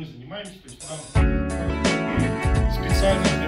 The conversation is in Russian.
мы занимаемся. То есть нам специально